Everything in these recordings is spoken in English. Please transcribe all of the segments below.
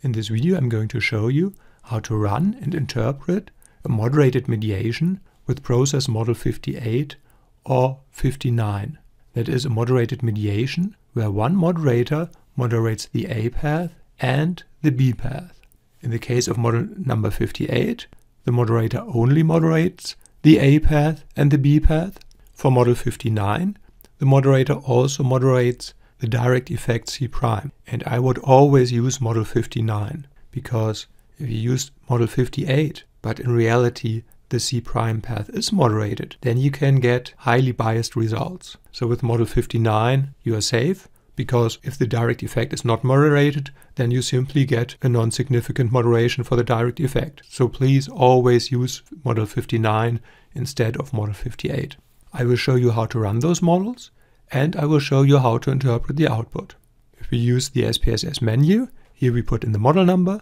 In this video I'm going to show you how to run and interpret a moderated mediation with process model 58 or 59. That is a moderated mediation where one moderator moderates the A path and the B path. In the case of model number 58, the moderator only moderates the A path and the B path. For model 59, the moderator also moderates the direct effect C prime. And I would always use model 59 because if you use model 58, but in reality the C prime path is moderated, then you can get highly biased results. So with model 59, you are safe because if the direct effect is not moderated, then you simply get a non-significant moderation for the direct effect. So please always use model 59 instead of model 58. I will show you how to run those models and I will show you how to interpret the output. If we use the SPSS menu, here we put in the model number,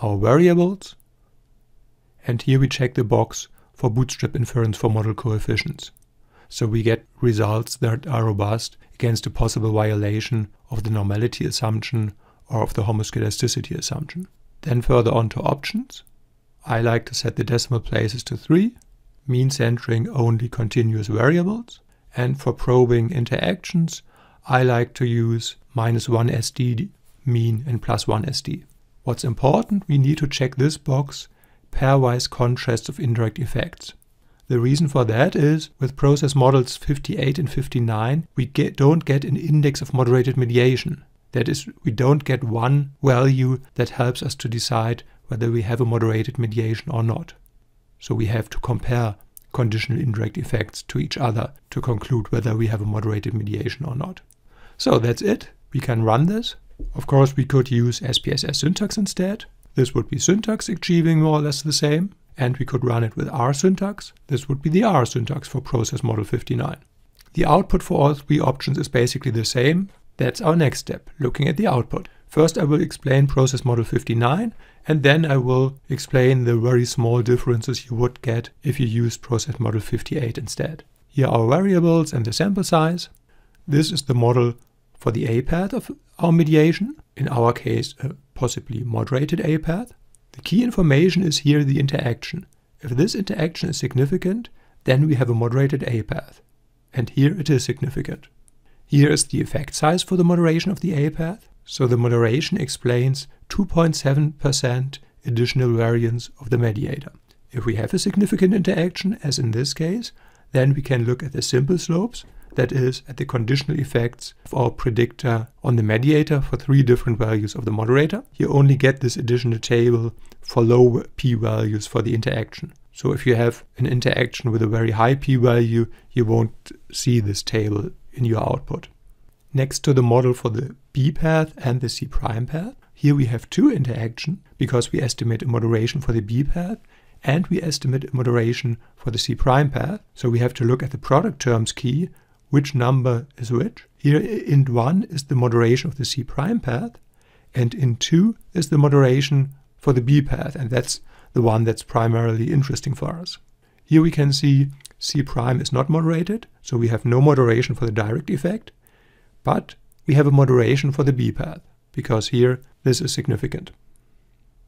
our variables, and here we check the box for bootstrap inference for model coefficients. So we get results that are robust against a possible violation of the normality assumption or of the homoscedasticity assumption. Then further on to options. I like to set the decimal places to 3, mean centering only continuous variables, and for probing interactions, I like to use minus 1 SD mean and plus 1 SD. What's important, we need to check this box pairwise contrasts of indirect effects. The reason for that is with process models 58 and 59, we get, don't get an index of moderated mediation. That is, we don't get one value that helps us to decide whether we have a moderated mediation or not. So we have to compare conditional indirect effects to each other to conclude whether we have a moderated mediation or not. So that's it. We can run this. Of course, we could use SPSS syntax instead. This would be syntax achieving more or less the same. And we could run it with R syntax. This would be the R syntax for process model 59. The output for all three options is basically the same. That's our next step, looking at the output. First I will explain process model 59 and then I will explain the very small differences you would get if you used process model 58 instead. Here are variables and the sample size. This is the model for the A path of our mediation, in our case a possibly moderated A path. The key information is here the interaction. If this interaction is significant, then we have a moderated A path. And here it is significant. Here is the effect size for the moderation of the A path. So the moderation explains 2.7% additional variance of the mediator. If we have a significant interaction, as in this case, then we can look at the simple slopes, that is, at the conditional effects of our predictor on the mediator for three different values of the moderator. You only get this additional table for low p-values for the interaction. So if you have an interaction with a very high p-value, you won't see this table in your output. Next to the model for the B path and the C prime path, here we have two interaction because we estimate a moderation for the B path and we estimate a moderation for the C prime path. So we have to look at the product terms key, which number is which. Here int 1 is the moderation of the C prime path and int 2 is the moderation for the B path and that's the one that's primarily interesting for us. Here we can see C prime is not moderated, so we have no moderation for the direct effect. But we have a moderation for the B path, because here this is significant.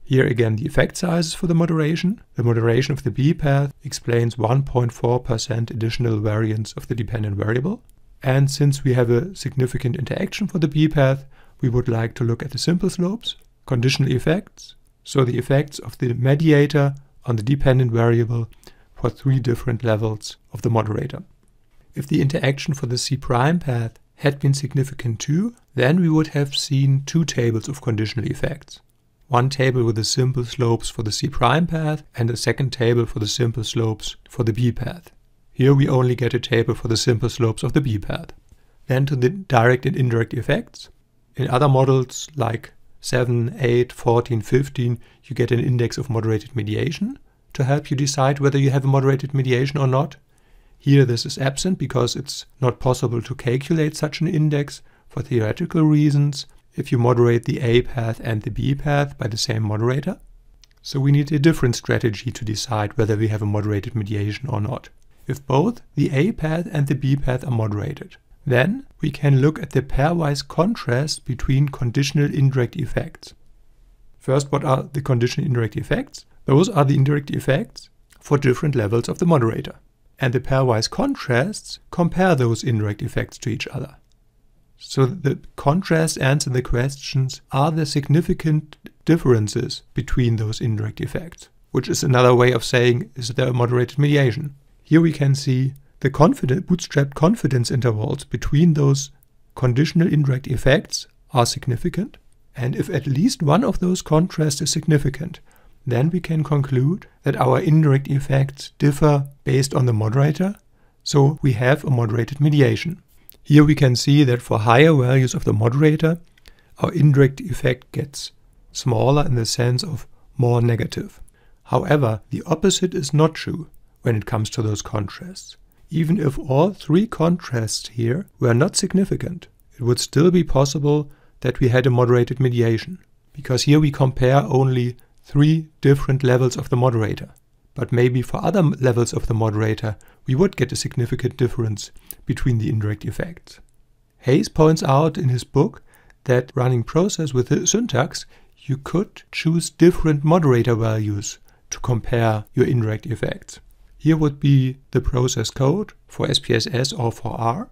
Here again the effect sizes for the moderation. The moderation of the B path explains 1.4% additional variance of the dependent variable. And since we have a significant interaction for the B path, we would like to look at the simple slopes, conditional effects, so the effects of the mediator on the dependent variable for three different levels of the moderator. If the interaction for the C prime path had been significant too, then we would have seen two tables of conditional effects. One table with the simple slopes for the C prime path and a second table for the simple slopes for the B path. Here we only get a table for the simple slopes of the B path. Then to the direct and indirect effects. In other models like 7, 8, 14, 15, you get an index of moderated mediation to help you decide whether you have a moderated mediation or not. Here this is absent because it's not possible to calculate such an index for theoretical reasons if you moderate the A path and the B path by the same moderator. So we need a different strategy to decide whether we have a moderated mediation or not. If both the A path and the B path are moderated, then we can look at the pairwise contrast between conditional indirect effects. First, what are the conditional indirect effects? Those are the indirect effects for different levels of the moderator. And the pairwise contrasts compare those indirect effects to each other. So the contrasts answer the questions, are there significant differences between those indirect effects? Which is another way of saying, is there a moderated mediation? Here we can see the confident, bootstrapped confidence intervals between those conditional indirect effects are significant. And if at least one of those contrasts is significant, then we can conclude that our indirect effects differ based on the moderator, so we have a moderated mediation. Here we can see that for higher values of the moderator, our indirect effect gets smaller in the sense of more negative. However, the opposite is not true when it comes to those contrasts. Even if all three contrasts here were not significant, it would still be possible that we had a moderated mediation, because here we compare only three different levels of the moderator. But maybe for other levels of the moderator, we would get a significant difference between the indirect effects. Hayes points out in his book that running process with the syntax, you could choose different moderator values to compare your indirect effects. Here would be the process code for SPSS or for R.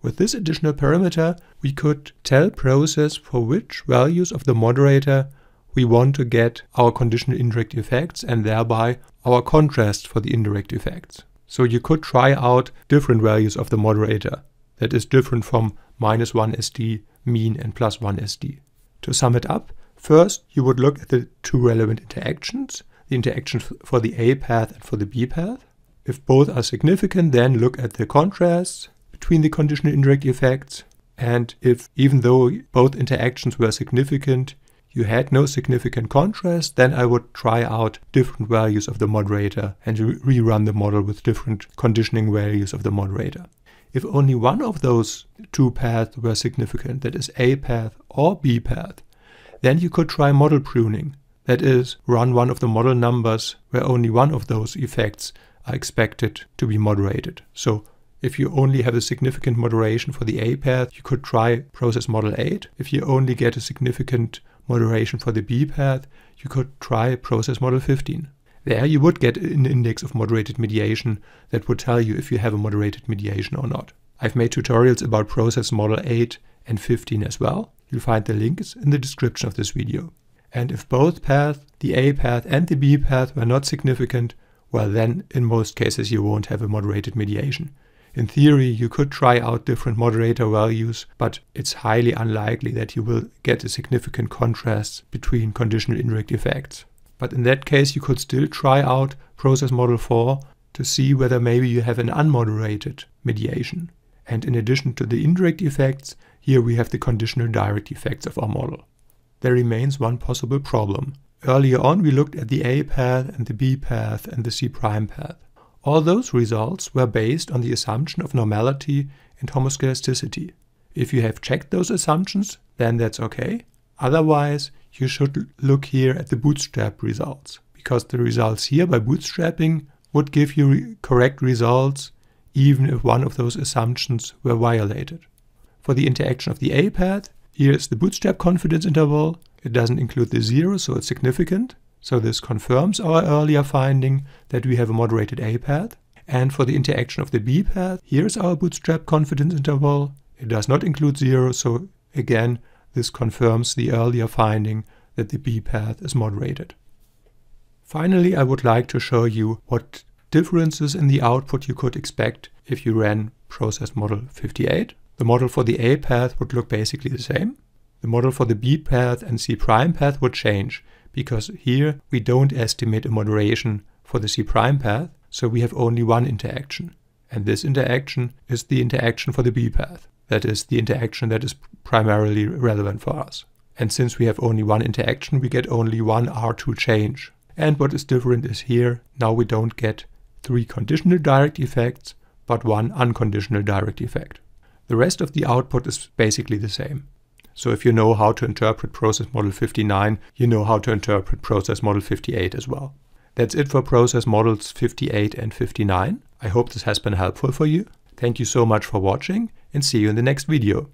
With this additional parameter, we could tell process for which values of the moderator we want to get our conditional indirect effects and thereby our contrast for the indirect effects. So you could try out different values of the moderator that is different from minus 1 SD, mean, and plus 1 SD. To sum it up, first you would look at the two relevant interactions, the interaction for the A path and for the B path. If both are significant, then look at the contrasts between the conditional indirect effects. And if, even though both interactions were significant, you had no significant contrast, then I would try out different values of the moderator and rerun the model with different conditioning values of the moderator. If only one of those two paths were significant, that is A path or B path, then you could try model pruning. That is, run one of the model numbers where only one of those effects are expected to be moderated. So if you only have a significant moderation for the A path, you could try process model 8. If you only get a significant moderation for the B path, you could try process model 15. There you would get an index of moderated mediation that would tell you if you have a moderated mediation or not. I've made tutorials about process model 8 and 15 as well. You'll find the links in the description of this video. And if both paths, the A path and the B path, were not significant, well then in most cases you won't have a moderated mediation. In theory, you could try out different moderator values, but it's highly unlikely that you will get a significant contrast between conditional indirect effects. But in that case, you could still try out process model 4 to see whether maybe you have an unmoderated mediation. And in addition to the indirect effects, here we have the conditional direct effects of our model. There remains one possible problem. Earlier on, we looked at the A path and the B path and the C prime path. All those results were based on the assumption of normality and homoscedasticity. If you have checked those assumptions, then that's okay. Otherwise, you should look here at the bootstrap results, because the results here by bootstrapping would give you re correct results even if one of those assumptions were violated. For the interaction of the A path, here is the bootstrap confidence interval. It doesn't include the zero, so it's significant. So this confirms our earlier finding that we have a moderated A path. And for the interaction of the B path, here's our bootstrap confidence interval. It does not include zero, so again, this confirms the earlier finding that the B path is moderated. Finally, I would like to show you what differences in the output you could expect if you ran process model 58. The model for the A path would look basically the same. The model for the B path and C prime path would change because here we don't estimate a moderation for the C prime path, so we have only one interaction. And this interaction is the interaction for the B path. That is the interaction that is primarily relevant for us. And since we have only one interaction, we get only one R2 change. And what is different is here, now we don't get three conditional direct effects, but one unconditional direct effect. The rest of the output is basically the same. So if you know how to interpret process model 59, you know how to interpret process model 58 as well. That's it for process models 58 and 59. I hope this has been helpful for you. Thank you so much for watching and see you in the next video.